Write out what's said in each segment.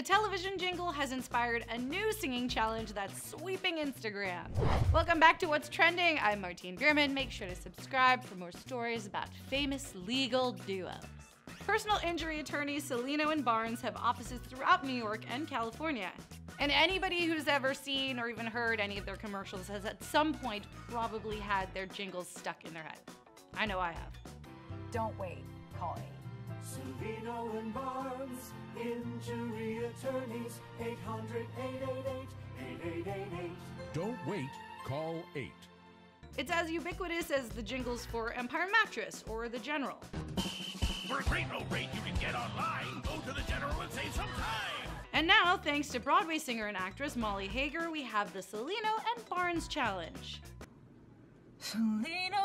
A television jingle has inspired a new singing challenge that's sweeping Instagram. Welcome back to What's Trending. I'm Martine Beerman. Make sure to subscribe for more stories about famous legal duos. Personal injury attorneys Cellino and Barnes have offices throughout New York and California. And anybody who's ever seen or even heard any of their commercials has at some point probably had their jingles stuck in their head. I know I have. Don't wait. Call 8. Cellino and Barnes, injury attorneys, 800 888 8888. Don't wait, call 8. It's as ubiquitous as the jingles for Empire Mattress or The General. For a great low rate you can get online, go to the General and save some time. And now, thanks to Broadway singer and actress Molly Hager, we have the Cellino and Barnes Challenge. Cellino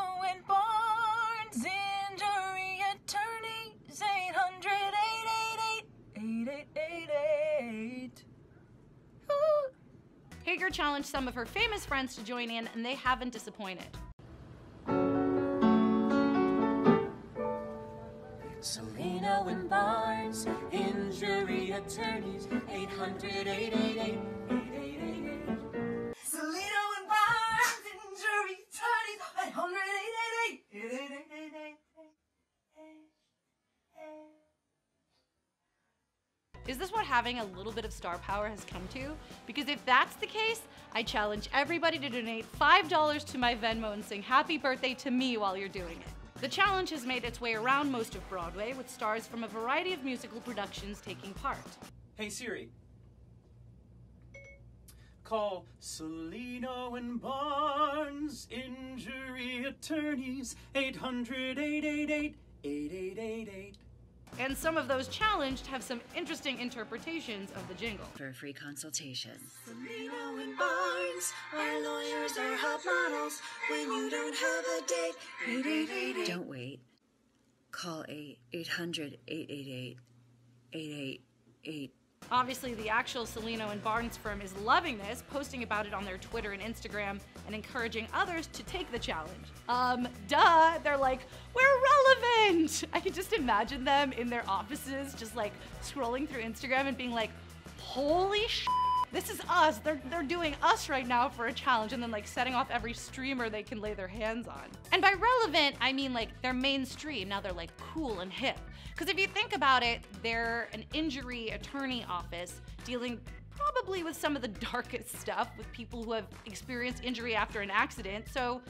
Hager challenged some of her famous friends to join in, and they haven't disappointed. Cellino and Barnes, injury attorneys, 800 888 Is this what having a little bit of star power has come to? Because if that's the case, I challenge everybody to donate $5 to my Venmo and sing happy birthday to me while you're doing it. The challenge has made its way around most of Broadway, with stars from a variety of musical productions taking part. Hey Siri. Call Cellino and Barnes, injury attorneys, 800 888 8888. And some of those challenged have some interesting interpretations of the jingle. for a free consultation. Cellino and Barnes, our lawyers are hot models. When you don't have a date, 8888. Don't wait. Call 8 800 888 888. Obviously, the actual Cellino and Barnes firm is loving this, posting about it on their Twitter and Instagram, and encouraging others to take the challenge. Um, duh, they're like, we're relevant! I can just imagine them in their offices, just like scrolling through Instagram and being like, holy sh! This is us. They're, they're doing us right now for a challenge and then like setting off every streamer they can lay their hands on. And by relevant, I mean like they're mainstream. Now they're like cool and hip. Because if you think about it, they're an injury attorney office dealing probably with some of the darkest stuff with people who have experienced injury after an accident. So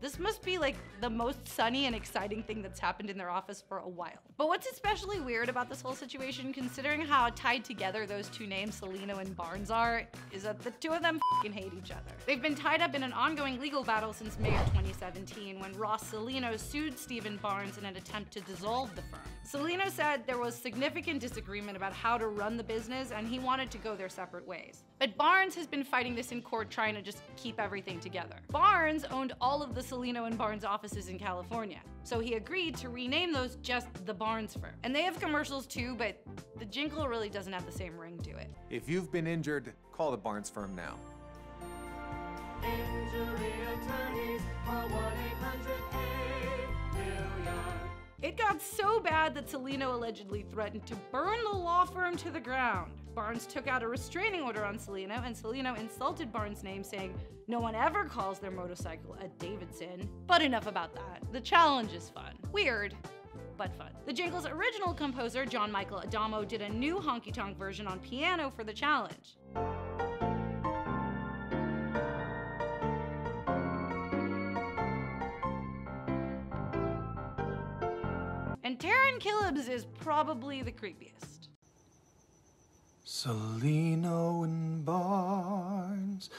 this must be like the most sunny and exciting thing that's happened in their office for a while. But what's especially weird about this whole situation, considering how tied together those two names, Cellino and Barnes, are, is that the two of them fing hate each other. They've been tied up in an ongoing legal battle since May of 2017 when Ross Cellino sued Stephen Barnes in an attempt to dissolve the firm. Cellino said there was significant disagreement about how to run the business and he wanted to go their separate ways. But Barnes has been fighting this in court trying to just keep everything together. Barnes owned all of the Cellino and Barnes offices in California, so he agreed to rename those just the Barnes firm. And they have commercials too, but the jingle really doesn't have the same ring to it. If you've been injured, call the Barnes firm now. It got so bad that Cellino allegedly threatened to burn the law firm to the ground. Barnes took out a restraining order on Cellino, and Cellino insulted Barnes' name, saying, No one ever calls their motorcycle a Davidson. But enough about that. The challenge is fun. Weird, but fun. The jingle's original composer, John Michael Adamo, did a new honky tonk version on piano for the challenge. And Killam's is probably the creepiest. Cellino and Barnes,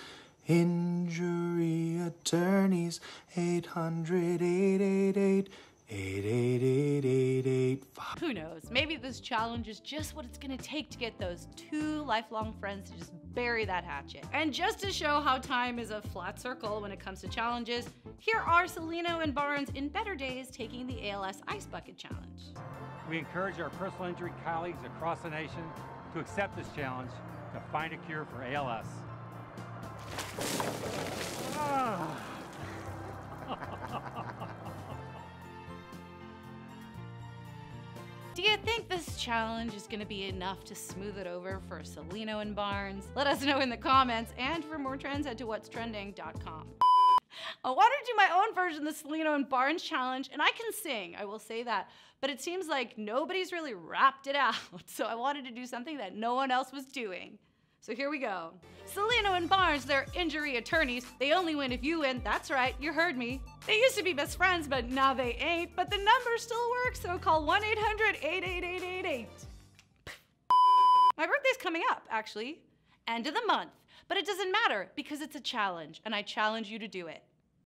injury attorneys, 800 888 8888. Who knows? Maybe this challenge is just what it's gonna take to get those two lifelong friends to just bury that hatchet. And just to show how time is a flat circle when it comes to challenges, here are Cellino and Barnes in better days taking the ALS Ice Bucket Challenge. We encourage our personal injury colleagues across the nation to accept this challenge to find a cure for ALS. Ah. Do you think this challenge is gonna be enough to smooth it over for Cellino and Barnes? Let us know in the comments, and for more trends, head to whatstrending.com. Uh, I wanted to do my own version of the Cellino and Barnes challenge, and I can sing, I will say that. But it seems like nobody's really rapped it out, so I wanted to do something that no one else was doing. So here we go. Cellino and Barnes, they're injury attorneys. They only win if you win. That's right, you heard me. They used to be best friends, but now they ain't. But the number still works, so call 1 800 888 My birthday's coming up, actually. End of the month. But it doesn't matter because it's a challenge, and I challenge you to do it.